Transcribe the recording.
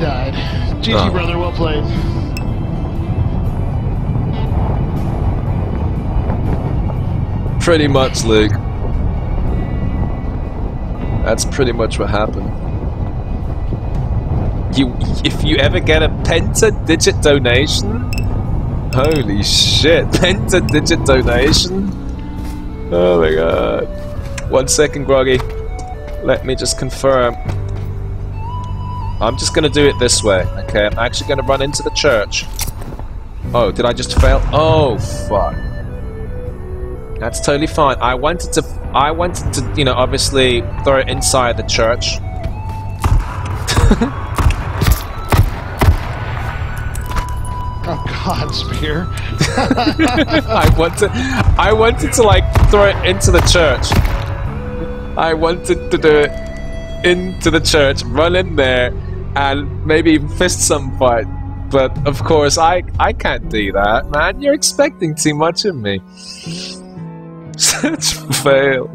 died. GG, Oh. Ah. brother. Well played. Pretty much, Luke. That's pretty much what happened. You, if you ever get a penta-digit donation, holy shit, penta-digit donation. Oh my god. One second, Groggy. Let me just confirm. I'm just gonna do it this way, okay? I'm actually gonna run into the church. Oh, did I just fail? Oh, fuck. That's totally fine. I wanted to, I wanted to, you know, obviously throw it inside the church. Oh God, spear. I wanted, I wanted to like throw it into the church. I wanted to do it into the church, run in there, and maybe fist some fight. But of course, I, I can't do that, man. You're expecting too much of me. Such fail.